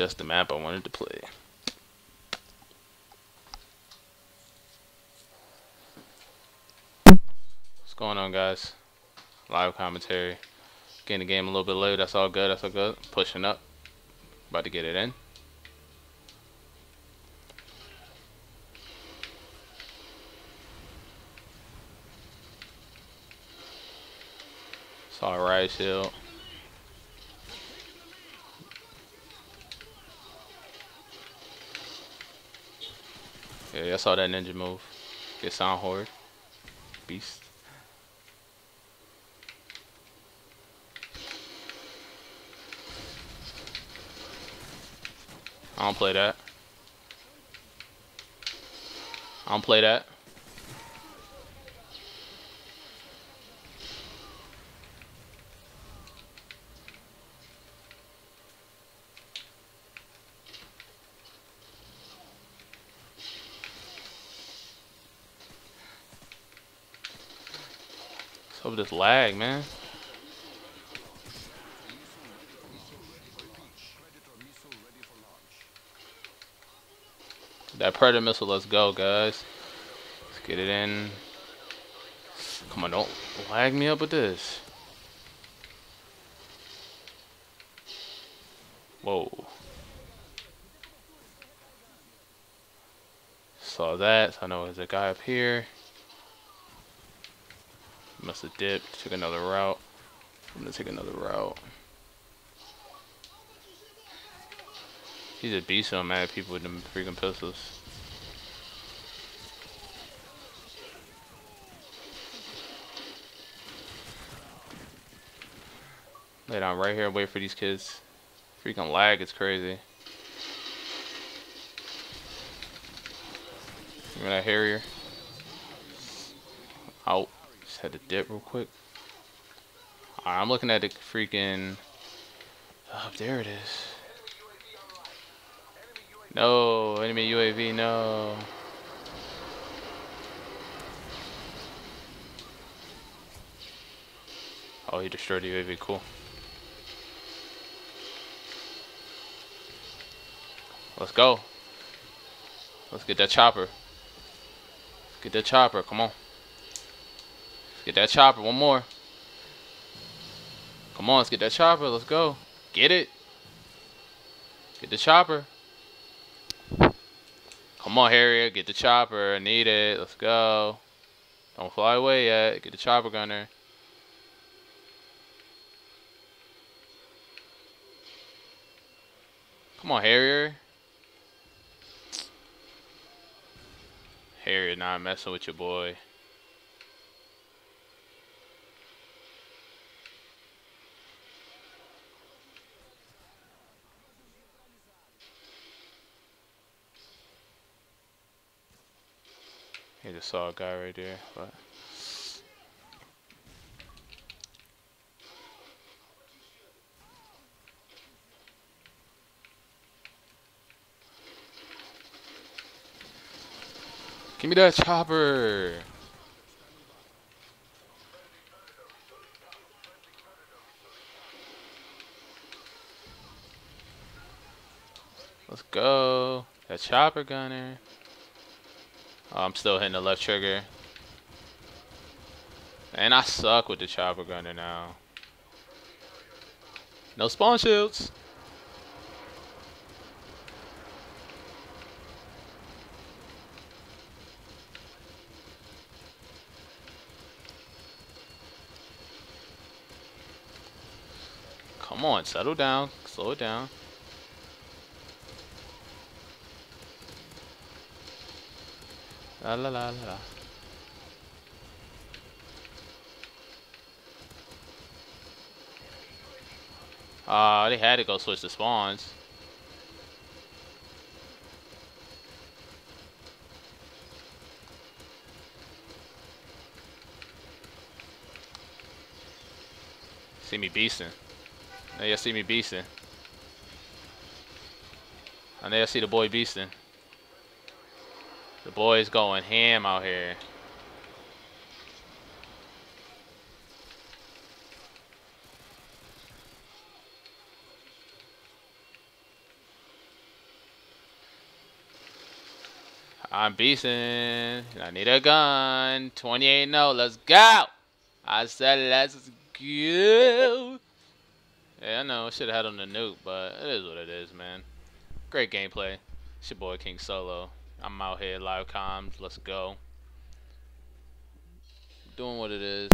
just the map I wanted to play. What's going on, guys? Live commentary. Getting the game a little bit late. That's all good. That's all good. Pushing up. About to get it in. Saw a riot. Yeah, I saw that ninja move. Get sound horde. Beast. I don't play that. I don't play that. This lag, man? That Predator missile, let's go, guys. Let's get it in. Come on, don't lag me up with this. Whoa. Saw that, so I know there's a guy up here. Must have dipped, took another route. I'm gonna take another route. He's a beast, so I'm mad people with them freaking pistols. Lay down right here and wait for these kids. Freaking lag, it's crazy. Remember that Harrier? Out. Had to dip real quick. I'm looking at the freaking... Oh, there it is. No, enemy UAV, no. Oh, he destroyed the UAV, cool. Let's go. Let's get that chopper. Let's get that chopper, come on. Get that chopper, one more. Come on, let's get that chopper, let's go. Get it. Get the chopper. Come on, Harrier, get the chopper. I need it. Let's go. Don't fly away yet. Get the chopper gunner. Come on, Harrier. Harrier not messing with your boy. He just saw a guy right there, but Give me that chopper! Let's go. That chopper gunner. I'm still hitting the left trigger. And I suck with the chopper gunner now. No spawn shields. Come on, settle down. Slow it down. La la la la. Ah, uh, they had to go switch the spawns. See me beasting. Now y'all see me beasting. I know you see the boy beasting. The boys going ham out here. I'm beastin'. I need a gun. 28 no, oh, let's go. I said let's go. Yeah, I know. I should have had him the nuke, but it is what it is, man. Great gameplay. It's your boy King Solo. I'm out here live comms. Let's go. Doing what it is.